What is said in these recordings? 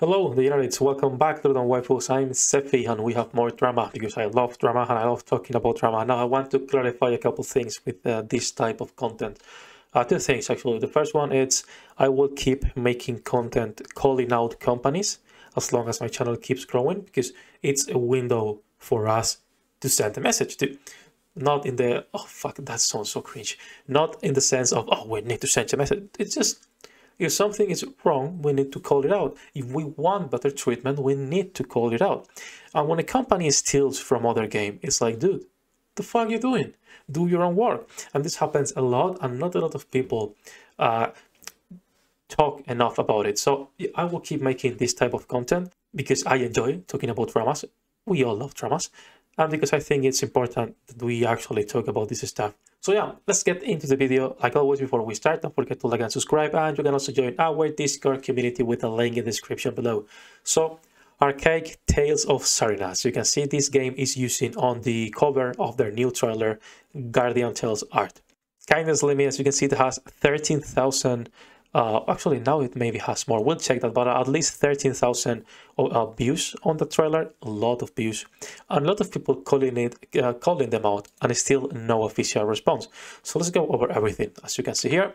Hello, the internet. Welcome back to the Waifus. I'm Sefhi and we have more drama because I love drama and I love talking about drama. Now I want to clarify a couple things with uh, this type of content. Uh, two things actually. The first one is I will keep making content calling out companies as long as my channel keeps growing because it's a window for us to send a message to. Not in the, oh fuck, that sounds so cringe. Not in the sense of, oh, we need to send a message. It's just if something is wrong, we need to call it out. If we want better treatment, we need to call it out. And when a company steals from other game, it's like, dude, the fuck are you doing? Do your own work. And this happens a lot, and not a lot of people uh, talk enough about it. So I will keep making this type of content because I enjoy talking about dramas. We all love dramas. And because I think it's important that we actually talk about this stuff. So yeah, let's get into the video. Like always, before we start, don't forget to like and subscribe, and you can also join our Discord community with a link in the description below. So, Archaic Tales of Sareena. So you can see this game is using on the cover of their new trailer, Guardian Tales art. Kindness Limit, as you can see, it has 13,000 uh, actually, now it maybe has more. We'll check that, but at least 13,000 uh, views on the trailer. A lot of views. And a lot of people calling it, uh, calling them out, and still no official response. So let's go over everything. As you can see here,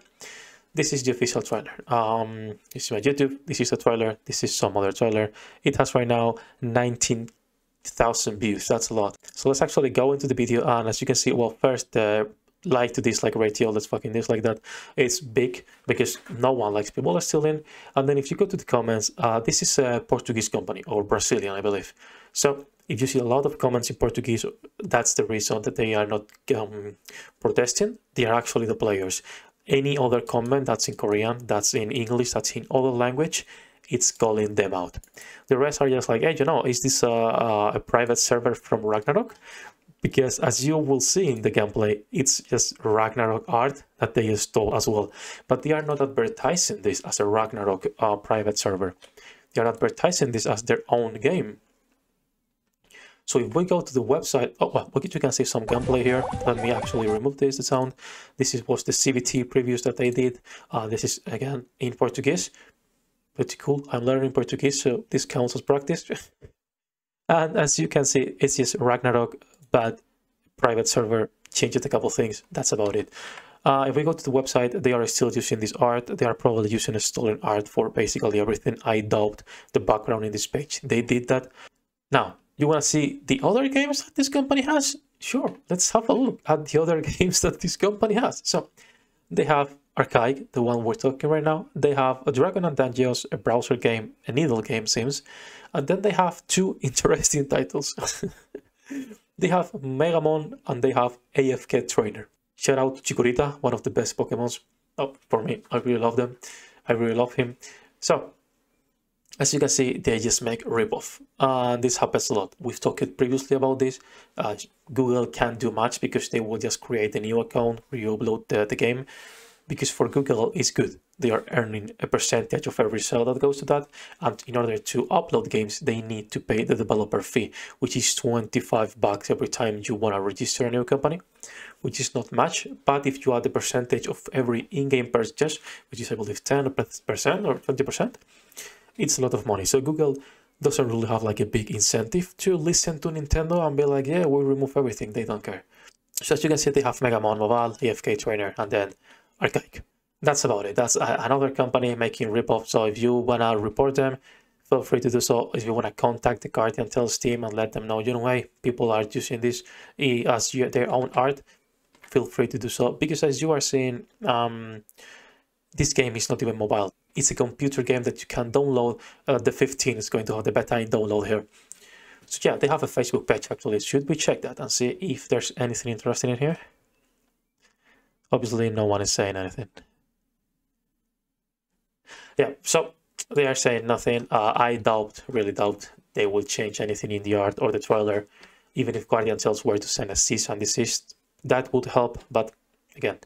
this is the official trailer. Um, this is my YouTube. This is the trailer. This is some other trailer. It has right now 19,000 views. That's a lot. So let's actually go into the video. And as you can see, well, first the like to dislike ratio, let's fucking dislike that. It's big because no one likes people are still in. And then if you go to the comments, uh, this is a Portuguese company or Brazilian, I believe. So if you see a lot of comments in Portuguese, that's the reason that they are not um, protesting. They are actually the players. Any other comment that's in Korean, that's in English, that's in other language, it's calling them out. The rest are just like, hey, you know, is this a, a private server from Ragnarok? Because as you will see in the gameplay, it's just Ragnarok art that they install as well. But they are not advertising this as a Ragnarok uh, private server. They are advertising this as their own game. So if we go to the website, oh, well, you can see some gameplay here. Let me actually remove this the sound. This is was the CBT previews that they did. Uh, this is again in Portuguese. Pretty cool. I'm learning Portuguese, so this counts as practice. and as you can see, it's just Ragnarok but private server changed a couple things. That's about it. Uh, if we go to the website, they are still using this art. They are probably using a stolen art for basically everything. I doubt the background in this page. They did that. Now, you want to see the other games that this company has? Sure, let's have a look at the other games that this company has. So, they have Archaic, the one we're talking right now. They have a Dragon and Dungeons, a browser game, a needle game seems. And then they have two interesting titles. They have Megamon and they have AFK Trainer. Shout out to Chikorita, one of the best Pokemons oh, for me. I really love them. I really love him. So, as you can see, they just make ripoff. And this happens a lot. We've talked previously about this. Uh, Google can't do much because they will just create a new account, re-upload the, the game. Because for Google, it's good they are earning a percentage of every sale that goes to that. And in order to upload games, they need to pay the developer fee, which is 25 bucks every time you want to register a new company, which is not much. But if you add the percentage of every in-game purchase, which is I believe 10% or 20%, it's a lot of money. So Google doesn't really have like a big incentive to listen to Nintendo and be like, yeah, we remove everything. They don't care. So as you can see, they have Megamon Mobile, AFK Trainer, and then Archaic that's about it. That's another company making ripoff. So if you wanna report them, feel free to do so. If you wanna contact the Guardian Tales team and let them know, you know, hey, people are using this as their own art, feel free to do so. Because as you are seeing, um, this game is not even mobile. It's a computer game that you can download. Uh, the 15 is going to have the beta in download here. So yeah, they have a Facebook page actually. Should we check that and see if there's anything interesting in here? Obviously, no one is saying anything yeah, so they are saying nothing. Uh, I doubt, really doubt, they will change anything in the art or the trailer. Even if Guardian Tales were to send a cease and desist, that would help. But again,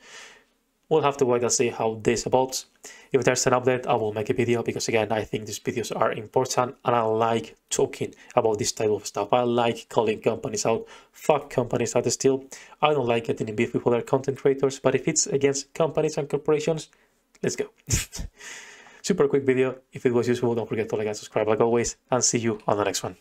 we'll have to wait and see how this evolves. If there's an update, I will make a video because again, I think these videos are important and I like talking about this type of stuff. I like calling companies out. Fuck companies that steal. I don't like getting in beef with other content creators, but if it's against companies and corporations, let's go. super quick video. If it was useful, don't forget to like and subscribe like always, and see you on the next one.